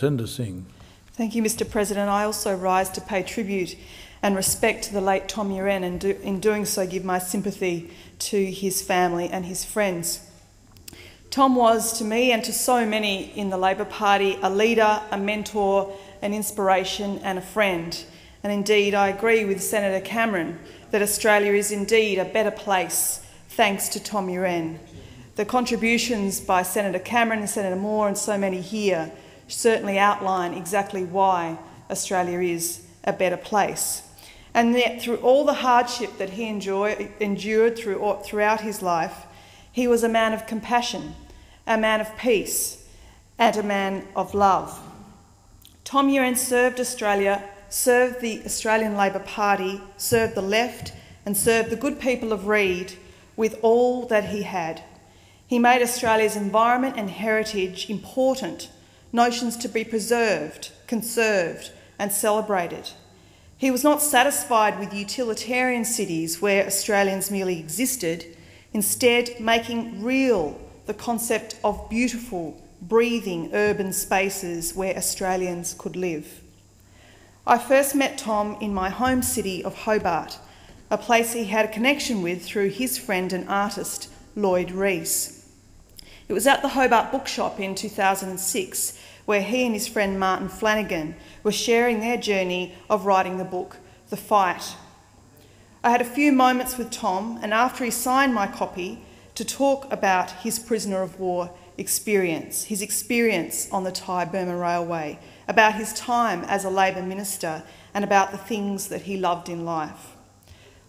Singh. Thank you, Mr President. I also rise to pay tribute and respect to the late Tom Uren and do, in doing so give my sympathy to his family and his friends. Tom was to me and to so many in the Labor Party a leader, a mentor, an inspiration and a friend. And indeed, I agree with Senator Cameron that Australia is indeed a better place thanks to Tom Uren. The contributions by Senator Cameron Senator Moore and so many here certainly outline exactly why Australia is a better place. And yet, through all the hardship that he enjoy, endured through, throughout his life, he was a man of compassion, a man of peace, and a man of love. Tom Uren served Australia, served the Australian Labor Party, served the left, and served the good people of Reid with all that he had. He made Australia's environment and heritage important, notions to be preserved, conserved, and celebrated. He was not satisfied with utilitarian cities where Australians merely existed, instead, making real the concept of beautiful, breathing urban spaces where Australians could live. I first met Tom in my home city of Hobart, a place he had a connection with through his friend and artist, Lloyd Rees. It was at the Hobart Bookshop in 2006 where he and his friend Martin Flanagan were sharing their journey of writing the book, The Fight. I had a few moments with Tom, and after he signed my copy, to talk about his prisoner of war experience, his experience on the Thai Burma Railway, about his time as a Labor minister, and about the things that he loved in life.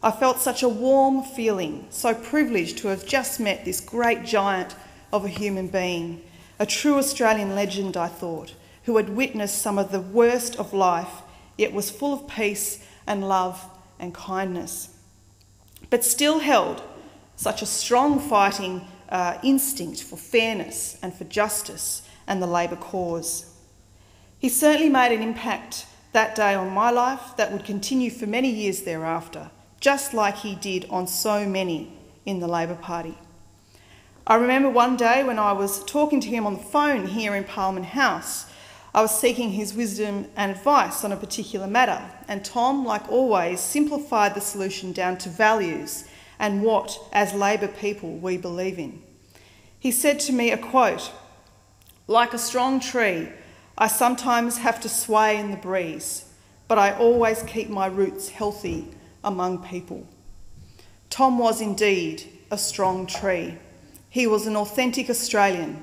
I felt such a warm feeling, so privileged to have just met this great giant of a human being, a true Australian legend, I thought, who had witnessed some of the worst of life, yet was full of peace and love and kindness. But still held such a strong fighting uh, instinct for fairness and for justice and the Labor cause. He certainly made an impact that day on my life that would continue for many years thereafter, just like he did on so many in the Labor Party. I remember one day when I was talking to him on the phone here in Parliament House I was seeking his wisdom and advice on a particular matter, and Tom, like always, simplified the solution down to values and what, as Labor people, we believe in. He said to me a quote Like a strong tree, I sometimes have to sway in the breeze, but I always keep my roots healthy among people. Tom was indeed a strong tree. He was an authentic Australian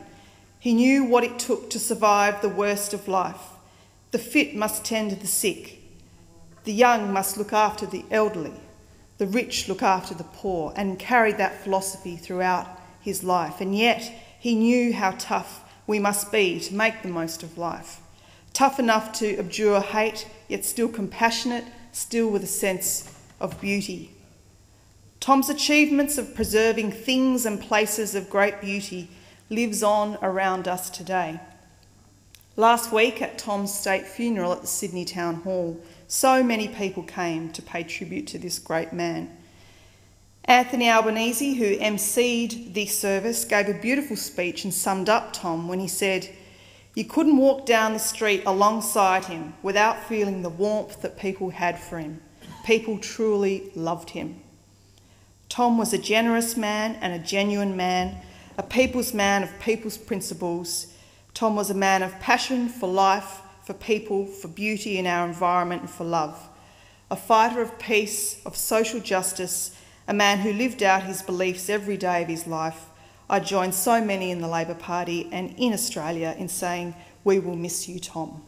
he knew what it took to survive the worst of life. The fit must tend the sick. The young must look after the elderly. The rich look after the poor, and carried that philosophy throughout his life. And yet, he knew how tough we must be to make the most of life. Tough enough to abjure hate, yet still compassionate, still with a sense of beauty. Tom's achievements of preserving things and places of great beauty lives on around us today. Last week at Tom's state funeral at the Sydney Town Hall, so many people came to pay tribute to this great man. Anthony Albanese, who emceed the service, gave a beautiful speech and summed up Tom when he said, You couldn't walk down the street alongside him without feeling the warmth that people had for him. People truly loved him. Tom was a generous man and a genuine man a people's man of people's principles. Tom was a man of passion for life, for people, for beauty in our environment, and for love. A fighter of peace, of social justice, a man who lived out his beliefs every day of his life. I join so many in the Labor Party and in Australia in saying, We will miss you, Tom.